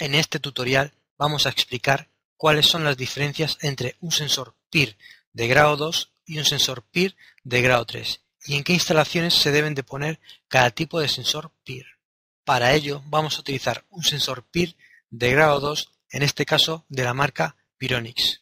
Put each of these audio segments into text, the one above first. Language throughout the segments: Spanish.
En este tutorial vamos a explicar cuáles son las diferencias entre un sensor PIR de grado 2 y un sensor PIR de grado 3 y en qué instalaciones se deben de poner cada tipo de sensor PIR. Para ello vamos a utilizar un sensor PIR de grado 2, en este caso de la marca Pyronix,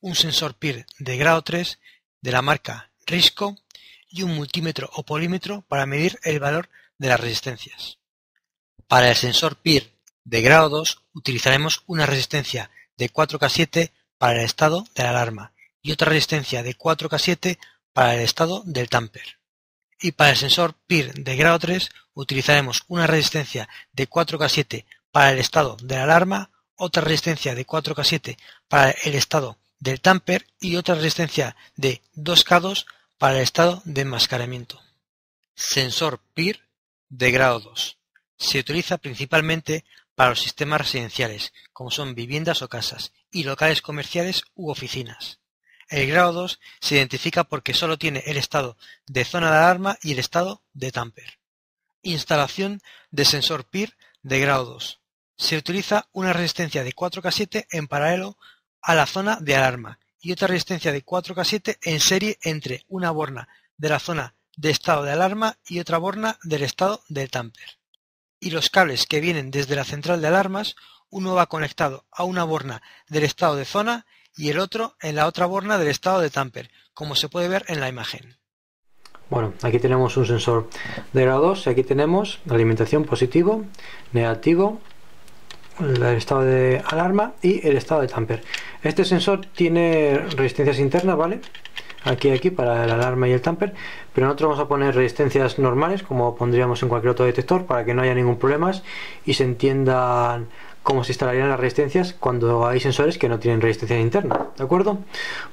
un sensor PIR de grado 3 de la marca Risco y un multímetro o polímetro para medir el valor de las resistencias. Para el sensor PIR de grado 2 utilizaremos una resistencia de 4K7 para el estado de la alarma y otra resistencia de 4K7 para el estado del tamper. Y para el sensor PIR de grado 3 utilizaremos una resistencia de 4K7 para el estado de la alarma, otra resistencia de 4K7 para el estado del tamper y otra resistencia de 2K2 para el estado de enmascaramiento. Sensor PIR de grado 2. Se utiliza principalmente para los sistemas residenciales, como son viviendas o casas, y locales comerciales u oficinas. El grado 2 se identifica porque solo tiene el estado de zona de alarma y el estado de tamper. Instalación de sensor PIR de grado 2. Se utiliza una resistencia de 4K7 en paralelo a la zona de alarma y otra resistencia de 4K7 en serie entre una borna de la zona de estado de alarma y otra borna del estado del tamper y los cables que vienen desde la central de alarmas, uno va conectado a una borna del estado de zona y el otro en la otra borna del estado de tamper, como se puede ver en la imagen. Bueno, aquí tenemos un sensor de grado 2 y aquí tenemos la alimentación positivo, negativo, el estado de alarma y el estado de tamper. Este sensor tiene resistencias internas, ¿vale? Aquí aquí para el alarma y el tamper pero nosotros vamos a poner resistencias normales como pondríamos en cualquier otro detector para que no haya ningún problema y se entiendan cómo se instalarían las resistencias cuando hay sensores que no tienen resistencia interna, ¿de acuerdo?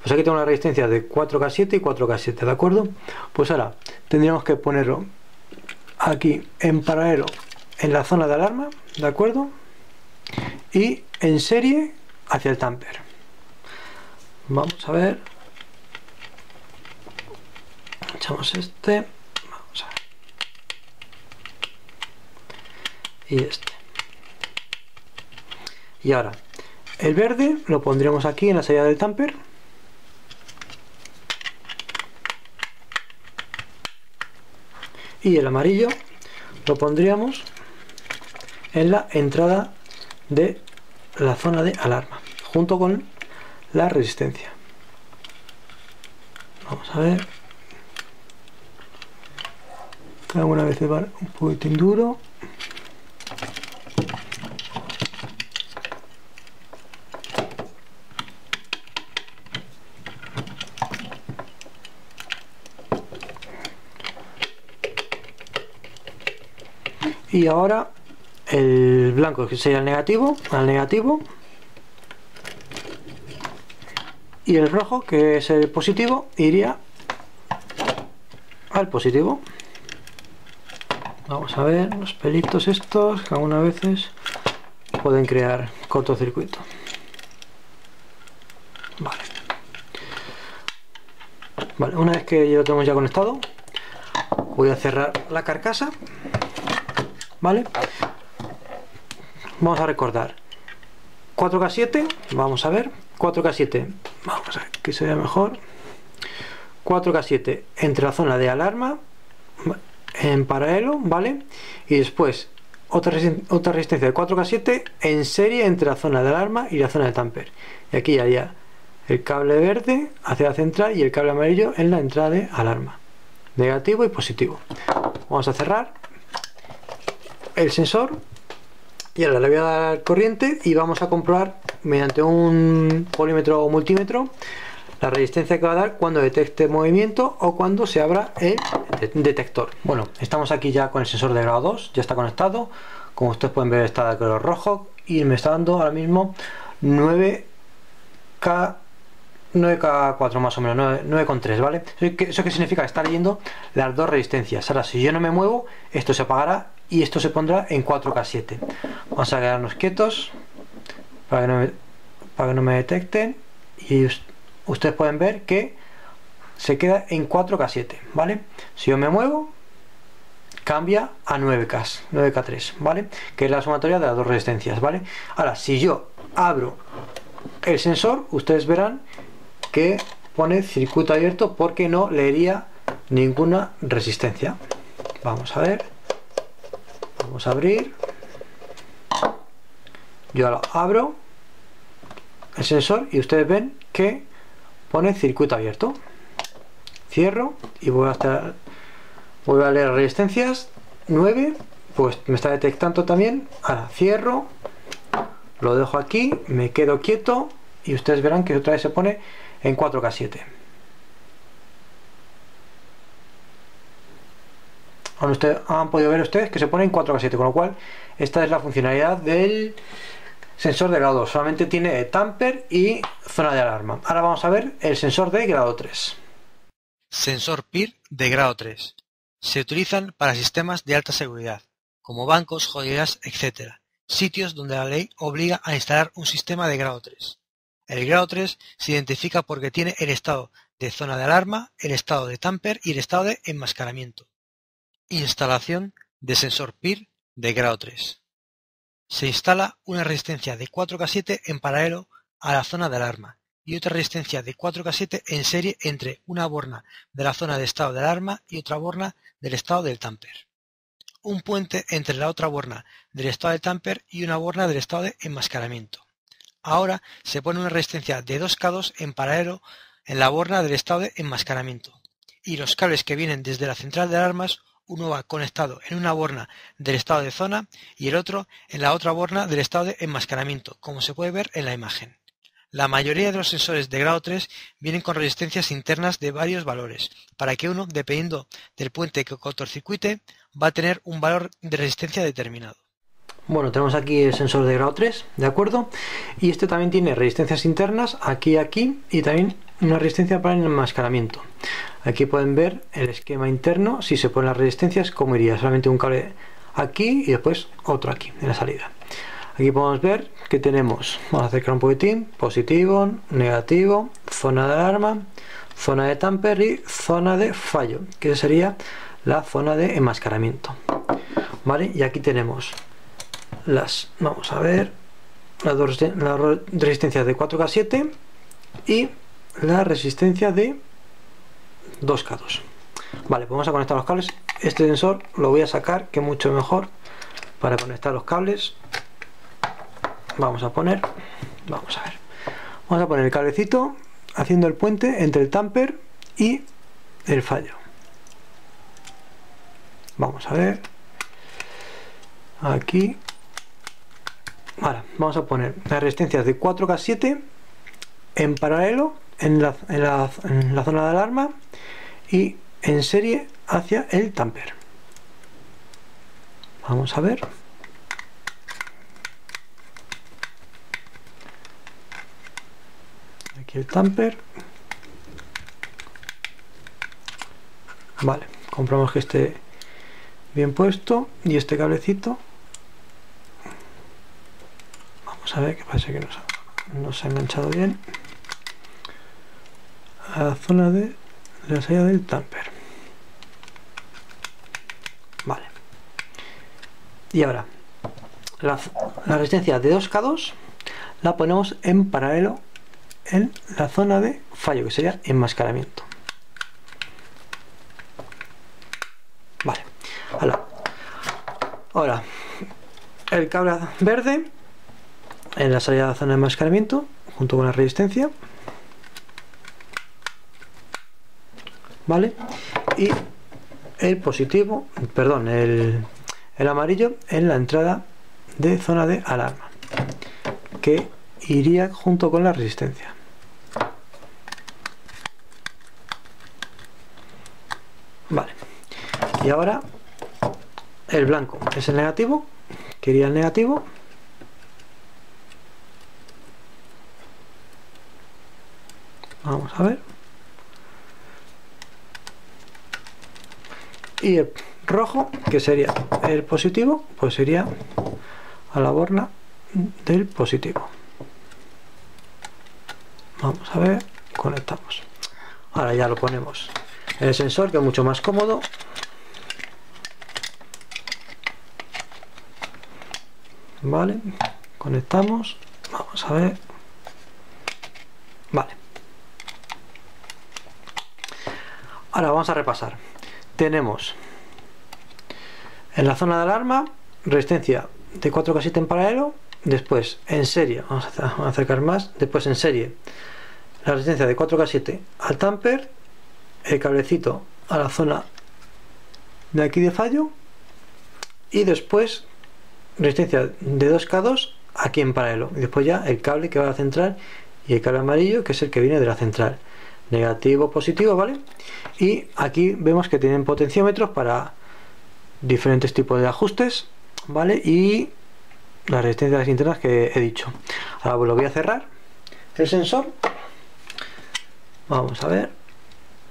Pues aquí tengo una resistencia de 4K7 y 4K7, ¿de acuerdo? Pues ahora tendríamos que ponerlo aquí en paralelo en la zona de alarma, ¿de acuerdo? Y en serie hacia el tamper. Vamos a ver, echamos este vamos a y este. Y ahora el verde lo pondríamos aquí en la salida del tamper. Y el amarillo lo pondríamos en la entrada de la zona de alarma junto con la resistencia. Vamos a ver alguna vez un poquito duro. Y ahora el blanco que sería el negativo al negativo. Y el rojo que es el positivo iría al positivo Vamos a ver los pelitos estos que algunas veces pueden crear cortocircuito. Vale. Vale, una vez que ya lo tenemos ya conectado, voy a cerrar la carcasa. Vale. Vamos a recordar. 4K7, vamos a ver. 4K7, vamos a ver que se vea mejor. 4K7 entre la zona de alarma en paralelo, ¿vale? Y después otra, otra resistencia de 4K7 en serie entre la zona de alarma y la zona de tamper. Y aquí ya el cable verde hacia la central y el cable amarillo en la entrada de alarma. Negativo y positivo. Vamos a cerrar el sensor y ahora le voy a dar corriente y vamos a comprobar mediante un polímetro o multímetro la resistencia que va a dar cuando detecte movimiento o cuando se abra el detector. Bueno, estamos aquí ya con el sensor de grado 2, ya está conectado. Como ustedes pueden ver está de color rojo y me está dando ahora mismo 9K 9K4 más o menos, 9,3, ¿vale? ¿Eso qué significa? Está leyendo las dos resistencias. Ahora, si yo no me muevo, esto se apagará y esto se pondrá en 4K7. Vamos a quedarnos quietos para que no me, para que no me detecten y ustedes pueden ver que se queda en 4K7, ¿vale? Si yo me muevo, cambia a 9K, 9K3, ¿vale? Que es la sumatoria de las dos resistencias, ¿vale? Ahora, si yo abro el sensor, ustedes verán que pone circuito abierto porque no leería ninguna resistencia. Vamos a ver. Vamos a abrir. Yo lo abro el sensor y ustedes ven que pone circuito abierto. Cierro y voy a estar voy a leer resistencias 9 pues me está detectando también ahora cierro lo dejo aquí me quedo quieto y ustedes verán que otra vez se pone en 4K7 han podido ver ustedes que se pone en 4K7 con lo cual esta es la funcionalidad del sensor de grado 2 solamente tiene tamper y zona de alarma ahora vamos a ver el sensor de grado 3 sensor PIR de grado 3 se utilizan para sistemas de alta seguridad, como bancos, joyerías, etc., sitios donde la ley obliga a instalar un sistema de grado 3. El grado 3 se identifica porque tiene el estado de zona de alarma, el estado de tamper y el estado de enmascaramiento. Instalación de sensor PIR de grado 3. Se instala una resistencia de 4K7 en paralelo a la zona de alarma y otra resistencia de 4K7 en serie entre una borna de la zona de estado de alarma y otra borna del estado del tamper. Un puente entre la otra borna del estado del tamper y una borna del estado de enmascaramiento. Ahora se pone una resistencia de 2K2 en paralelo en la borna del estado de enmascaramiento. Y los cables que vienen desde la central de alarmas, uno va conectado en una borna del estado de zona y el otro en la otra borna del estado de enmascaramiento, como se puede ver en la imagen. La mayoría de los sensores de grado 3 vienen con resistencias internas de varios valores, para que uno, dependiendo del puente que cortocircuite, va a tener un valor de resistencia determinado. Bueno, tenemos aquí el sensor de grado 3, ¿de acuerdo? Y este también tiene resistencias internas, aquí aquí, y también una resistencia para el enmascaramiento. Aquí pueden ver el esquema interno, si se ponen las resistencias, cómo iría, solamente un cable aquí y después otro aquí, en la salida. Aquí podemos ver que tenemos, vamos a acercar un poquitín, positivo, negativo, zona de alarma, zona de tamper y zona de fallo, que sería la zona de enmascaramiento. ¿Vale? Y aquí tenemos las, vamos a ver, las dos la resistencia de 4K7 y la resistencia de 2K2. Vale, pues vamos a conectar los cables. Este sensor lo voy a sacar, que mucho mejor para conectar los cables. Vamos a poner vamos a ver. Vamos a poner el cablecito haciendo el puente entre el tamper y el fallo. Vamos a ver. Aquí. Ahora, vamos a poner las resistencias de 4K7 en paralelo en la, en la zona de alarma y en serie hacia el tamper. Vamos a ver. El tamper. Vale compramos que esté bien puesto. Y este cablecito. Vamos a ver que parece que no se ha enganchado bien a la zona de la salida del tamper vale y ahora la, resistencia de 2K2 la ponemos en paralelo en la zona de fallo, que sería enmascaramiento. Vale. Ahora, ahora el cable verde en la salida de la zona de enmascaramiento, junto con la resistencia. ¿Vale? Y el positivo, perdón, el, el amarillo en la entrada de zona de alarma. Que iría junto con la resistencia. Vale. Y ahora el blanco es el negativo, que iría el negativo. Vamos a ver. y el rojo que sería el positivo pues iría a la borla del positivo. Vamos a ver conectamos. Ahora ya lo ponemos el sensor que es mucho más cómodo. Vale conectamos. Vamos a ver. Vale. Ahora vamos a repasar tenemos en la zona de alarma resistencia de 4K7 en paralelo después en serie vamos a acercar más después en serie la resistencia de 4K7 al tamper el cablecito a la zona de aquí de fallo y después resistencia de 2K2 aquí en paralelo y después ya el cable que va a la central y el cable amarillo que es el que viene de la central negativo positivo vale y aquí vemos que tienen potenciómetros para diferentes tipos de ajustes vale y las resistencias internas que he dicho. Ahora lo voy a cerrar. El sensor vamos a ver.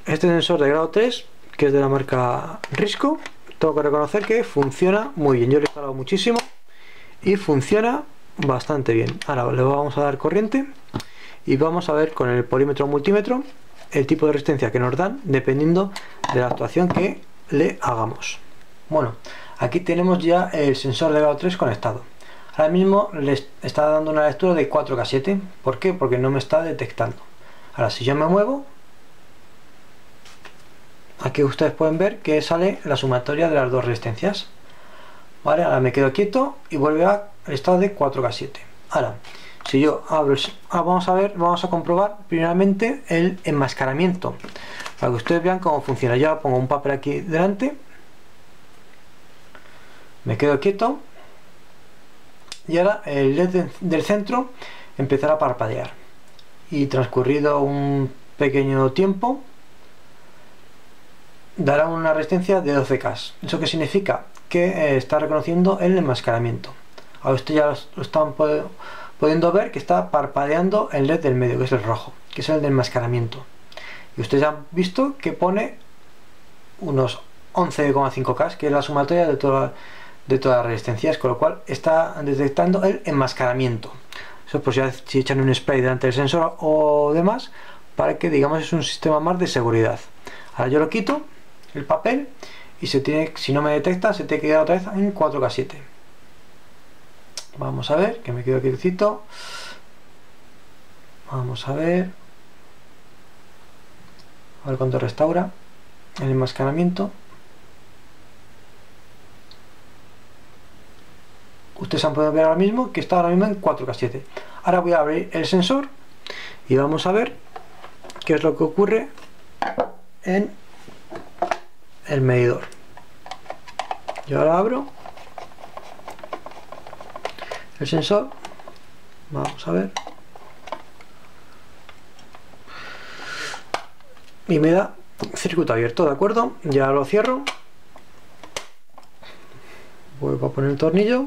Este sensor de grado 3 que es de la marca Risco tengo que reconocer que funciona muy bien. Yo lo he instalado muchísimo y funciona bastante bien. Ahora le vamos a dar corriente y vamos a ver con el polímetro multímetro el tipo de resistencia que nos dan dependiendo de la actuación que le hagamos. Bueno aquí tenemos ya el sensor de grado 3 conectado. Ahora mismo le está dando una lectura de 4K7 ¿por qué? porque no me está detectando. Ahora si yo me muevo aquí ustedes pueden ver que sale la sumatoria de las dos resistencias. Vale ahora me quedo quieto y vuelve al estado de 4K7 ahora si yo abro ah, vamos a ver vamos a comprobar primeramente el enmascaramiento. Para que ustedes vean cómo funciona. Yo pongo un papel aquí delante. Me quedo quieto. Y ahora el led del centro empezará a parpadear. Y transcurrido un pequeño tiempo dará una resistencia de 12K eso que significa que eh, está reconociendo el enmascaramiento. Ahora ustedes ya lo están pudiendo ver que está parpadeando el LED del medio, que es el rojo, que es el del enmascaramiento. Y ustedes han visto que pone unos 11,5K, que es la sumatoria de, toda, de todas las resistencias, con lo cual está detectando el enmascaramiento. Eso pues ya si echan un spray delante del sensor o demás, para que digamos es un sistema más de seguridad. Ahora yo lo quito, el papel, y se tiene, si no me detecta, se tiene que quedar otra vez en 4K7 vamos a ver que me quedo quietecito. Vamos a ver. A ver cuánto restaura el enmascaramiento. Ustedes han podido ver ahora mismo que está ahora mismo en 4K7 ahora voy a abrir el sensor y vamos a ver qué es lo que ocurre en el medidor. Yo ahora abro el sensor vamos a ver. Y me da circuito abierto de acuerdo ya lo cierro. Vuelvo a poner el tornillo.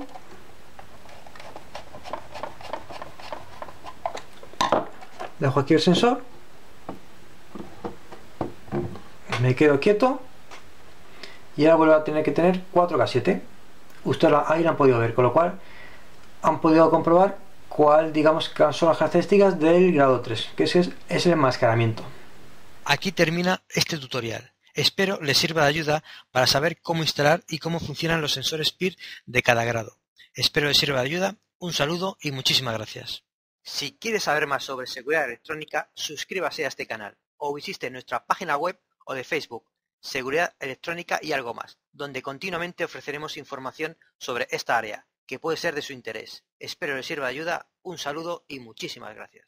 Dejo aquí el sensor me quedo quieto. Y ahora vuelvo a tener que tener 4K7 ustedes ahí lo han podido ver con lo cual han podido comprobar cuál, digamos, son las características del grado 3, que es, es el enmascaramiento. Aquí termina este tutorial. Espero les sirva de ayuda para saber cómo instalar y cómo funcionan los sensores PIR de cada grado. Espero les sirva de ayuda. Un saludo y muchísimas gracias. Si quieres saber más sobre seguridad electrónica, suscríbase a este canal o visite nuestra página web o de Facebook, Seguridad Electrónica y algo más, donde continuamente ofreceremos información sobre esta área que puede ser de su interés. Espero les sirva de ayuda, un saludo y muchísimas gracias.